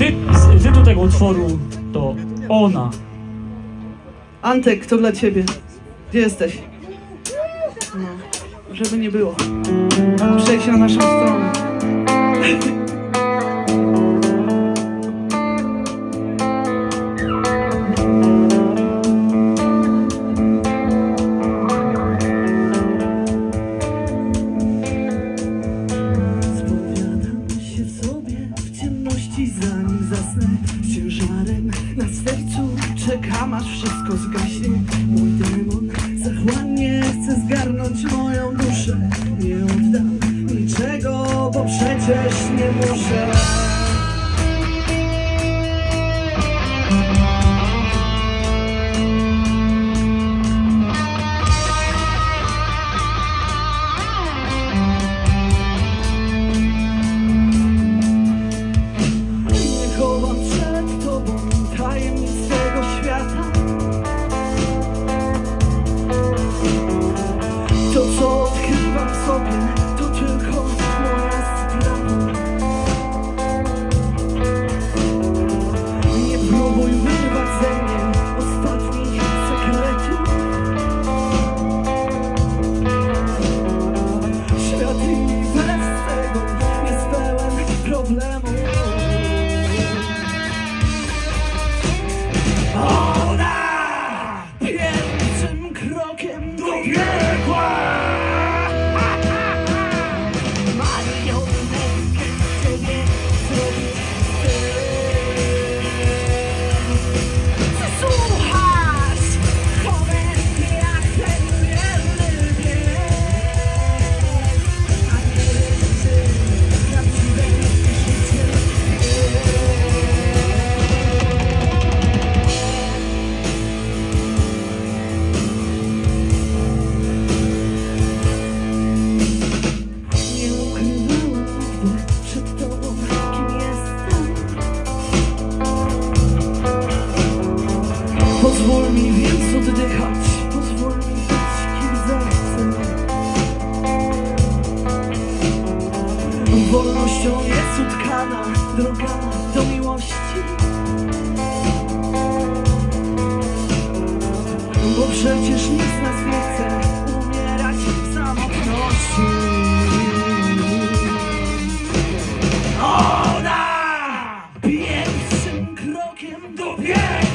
Ty, tytuł tego utworu to Ona. Antek, to dla ciebie. Gdzie jesteś? No, żeby nie było. Przejdź na naszą stronę. Czekam aż wszystko zgaśnie Mój demon zachłannie chce zgarnąć moją duszę. Nie oddam niczego, bo przecież nie muszę Wolnością jest utkana droga do miłości. Bo przecież z nas nie chce umierać w samotności. Ona pierwszym krokiem do piekła